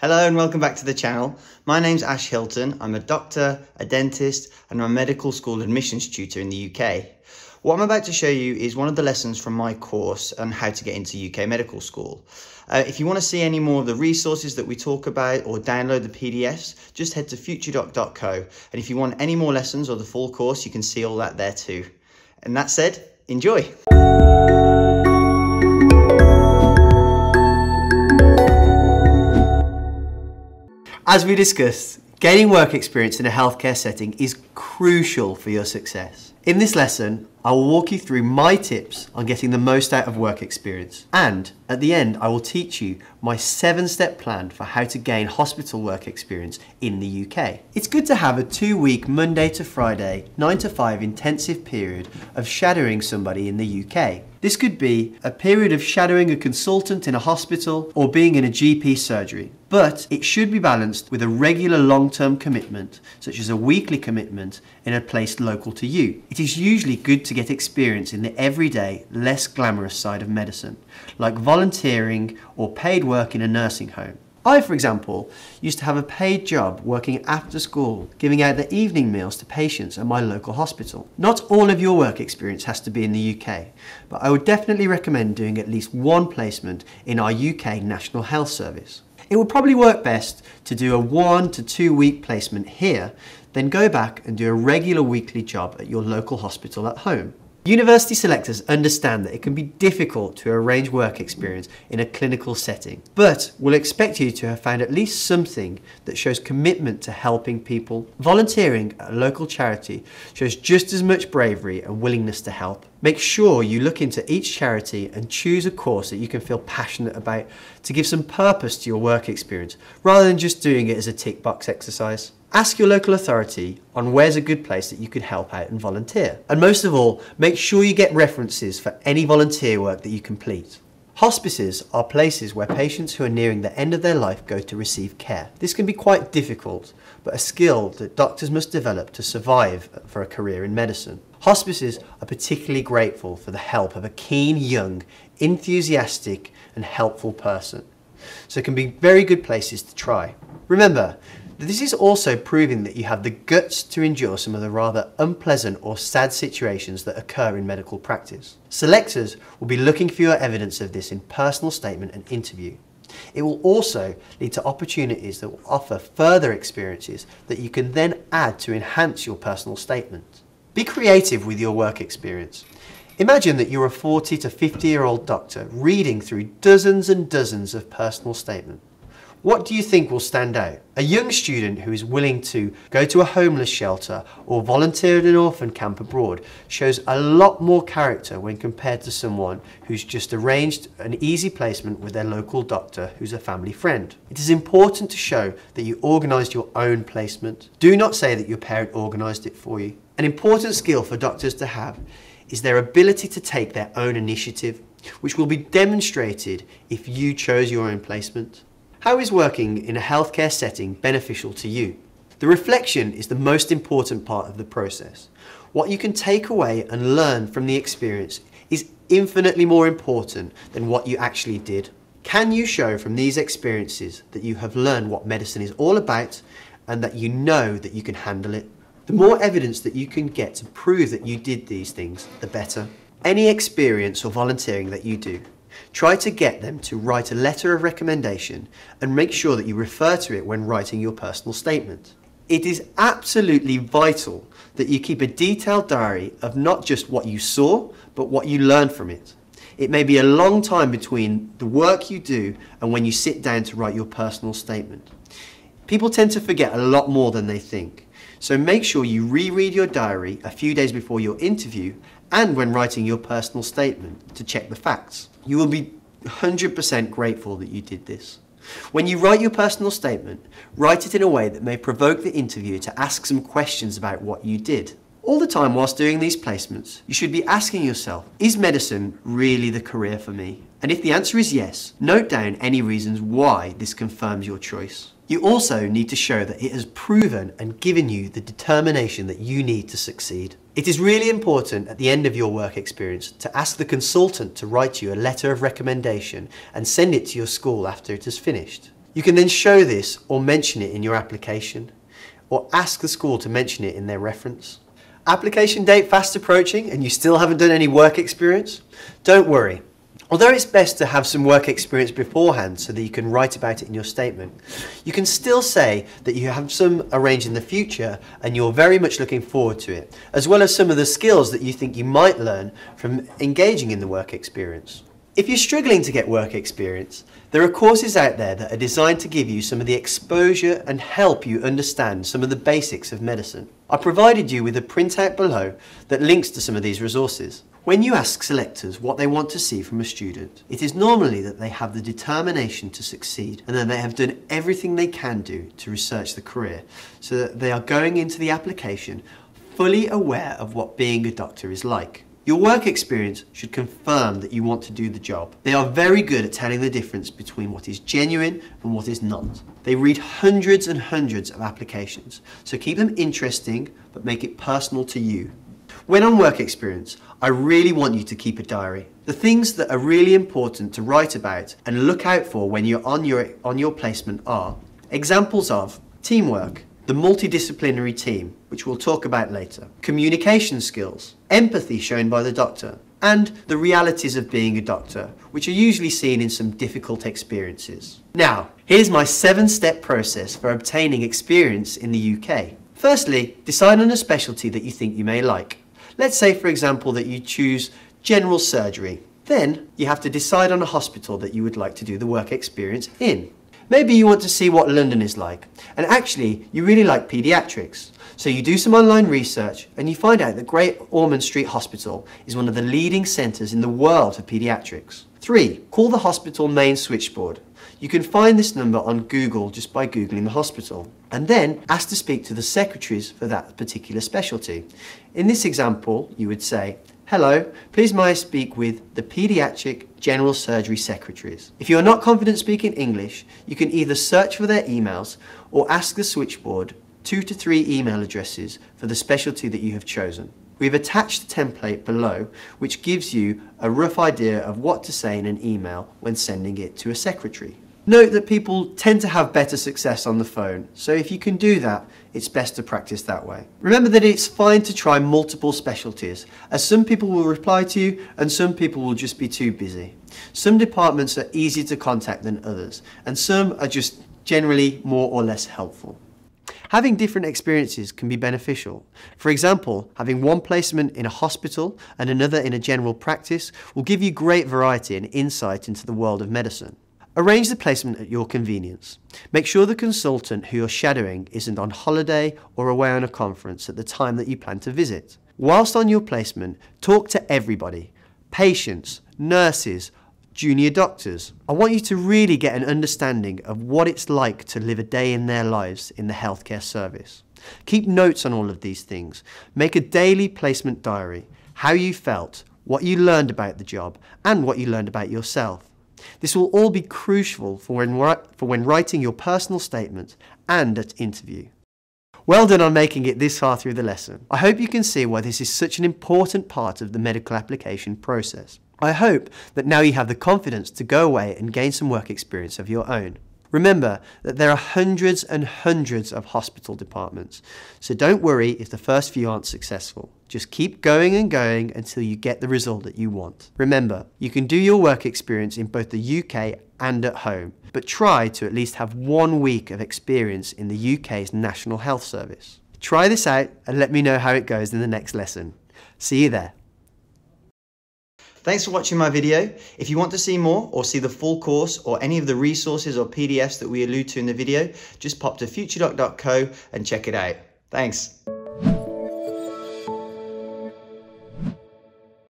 Hello and welcome back to the channel. My name's Ash Hilton. I'm a doctor, a dentist, and I'm a medical school admissions tutor in the UK. What I'm about to show you is one of the lessons from my course on how to get into UK medical school. Uh, if you want to see any more of the resources that we talk about or download the PDFs, just head to futuredoc.co. And if you want any more lessons or the full course, you can see all that there too. And that said, enjoy. As we discussed, gaining work experience in a healthcare setting is crucial for your success. In this lesson, I will walk you through my tips on getting the most out of work experience. And at the end, I will teach you my seven step plan for how to gain hospital work experience in the UK. It's good to have a two week Monday to Friday, 9 to 5 intensive period of shadowing somebody in the UK. This could be a period of shadowing a consultant in a hospital or being in a GP surgery, but it should be balanced with a regular long-term commitment, such as a weekly commitment in a place local to you. It is usually good to get experience in the everyday, less glamorous side of medicine, like volunteering or paid work in a nursing home. I, for example, used to have a paid job working after school, giving out the evening meals to patients at my local hospital. Not all of your work experience has to be in the UK, but I would definitely recommend doing at least one placement in our UK National Health Service. It would probably work best to do a one to two week placement here, then go back and do a regular weekly job at your local hospital at home. University selectors understand that it can be difficult to arrange work experience in a clinical setting, but will expect you to have found at least something that shows commitment to helping people. Volunteering at a local charity shows just as much bravery and willingness to help. Make sure you look into each charity and choose a course that you can feel passionate about to give some purpose to your work experience, rather than just doing it as a tick box exercise. Ask your local authority on where's a good place that you could help out and volunteer. And most of all, make sure you get references for any volunteer work that you complete. Hospices are places where patients who are nearing the end of their life go to receive care. This can be quite difficult, but a skill that doctors must develop to survive for a career in medicine. Hospices are particularly grateful for the help of a keen, young, enthusiastic and helpful person. So it can be very good places to try. Remember, this is also proving that you have the guts to endure some of the rather unpleasant or sad situations that occur in medical practice. Selectors will be looking for your evidence of this in personal statement and interview. It will also lead to opportunities that will offer further experiences that you can then add to enhance your personal statement. Be creative with your work experience. Imagine that you're a 40 to 50 year old doctor reading through dozens and dozens of personal statements. What do you think will stand out? A young student who is willing to go to a homeless shelter or volunteer at an orphan camp abroad shows a lot more character when compared to someone who's just arranged an easy placement with their local doctor who's a family friend. It is important to show that you organised your own placement. Do not say that your parent organised it for you. An important skill for doctors to have is their ability to take their own initiative, which will be demonstrated if you chose your own placement. How is working in a healthcare setting beneficial to you? The reflection is the most important part of the process. What you can take away and learn from the experience is infinitely more important than what you actually did. Can you show from these experiences that you have learned what medicine is all about and that you know that you can handle it? The more evidence that you can get to prove that you did these things, the better. Any experience or volunteering that you do Try to get them to write a letter of recommendation and make sure that you refer to it when writing your personal statement. It is absolutely vital that you keep a detailed diary of not just what you saw, but what you learned from it. It may be a long time between the work you do and when you sit down to write your personal statement. People tend to forget a lot more than they think. So make sure you reread your diary a few days before your interview and when writing your personal statement to check the facts. You will be 100% grateful that you did this. When you write your personal statement, write it in a way that may provoke the interviewer to ask some questions about what you did. All the time whilst doing these placements, you should be asking yourself, is medicine really the career for me? And if the answer is yes, note down any reasons why this confirms your choice. You also need to show that it has proven and given you the determination that you need to succeed. It is really important at the end of your work experience to ask the consultant to write you a letter of recommendation and send it to your school after it is finished. You can then show this or mention it in your application or ask the school to mention it in their reference. Application date fast approaching and you still haven't done any work experience? Don't worry. Although it's best to have some work experience beforehand so that you can write about it in your statement, you can still say that you have some arranged in the future and you're very much looking forward to it, as well as some of the skills that you think you might learn from engaging in the work experience. If you're struggling to get work experience, there are courses out there that are designed to give you some of the exposure and help you understand some of the basics of medicine. I provided you with a printout below that links to some of these resources. When you ask selectors what they want to see from a student, it is normally that they have the determination to succeed and that they have done everything they can do to research the career so that they are going into the application fully aware of what being a doctor is like. Your work experience should confirm that you want to do the job. They are very good at telling the difference between what is genuine and what is not. They read hundreds and hundreds of applications, so keep them interesting but make it personal to you. When on work experience, I really want you to keep a diary. The things that are really important to write about and look out for when you're on your, on your placement are examples of teamwork, the multidisciplinary team, which we'll talk about later, communication skills, empathy shown by the doctor, and the realities of being a doctor, which are usually seen in some difficult experiences. Now, here's my seven step process for obtaining experience in the UK. Firstly, decide on a specialty that you think you may like. Let's say, for example, that you choose general surgery. Then you have to decide on a hospital that you would like to do the work experience in. Maybe you want to see what London is like, and actually you really like paediatrics. So you do some online research and you find out that Great Ormond Street Hospital is one of the leading centres in the world for paediatrics. 3. Call the hospital main switchboard. You can find this number on Google just by Googling the hospital and then ask to speak to the secretaries for that particular specialty. In this example, you would say, Hello, please may I speak with the Paediatric General Surgery Secretaries. If you are not confident speaking English, you can either search for their emails or ask the switchboard two to three email addresses for the specialty that you have chosen. We've attached the template below which gives you a rough idea of what to say in an email when sending it to a secretary. Note that people tend to have better success on the phone, so if you can do that, it's best to practice that way. Remember that it's fine to try multiple specialties, as some people will reply to you and some people will just be too busy. Some departments are easier to contact than others, and some are just generally more or less helpful. Having different experiences can be beneficial. For example, having one placement in a hospital and another in a general practice will give you great variety and insight into the world of medicine. Arrange the placement at your convenience. Make sure the consultant who you're shadowing isn't on holiday or away on a conference at the time that you plan to visit. Whilst on your placement, talk to everybody patients, nurses, junior doctors. I want you to really get an understanding of what it's like to live a day in their lives in the healthcare service. Keep notes on all of these things. Make a daily placement diary, how you felt, what you learned about the job, and what you learned about yourself. This will all be crucial for when, for when writing your personal statement and at interview. Well done on making it this far through the lesson. I hope you can see why this is such an important part of the medical application process. I hope that now you have the confidence to go away and gain some work experience of your own. Remember that there are hundreds and hundreds of hospital departments, so don't worry if the first few aren't successful. Just keep going and going until you get the result that you want. Remember, you can do your work experience in both the UK and at home, but try to at least have one week of experience in the UK's National Health Service. Try this out and let me know how it goes in the next lesson. See you there. Thanks for watching my video. If you want to see more or see the full course or any of the resources or PDFs that we allude to in the video, just pop to futuredoc.co and check it out. Thanks.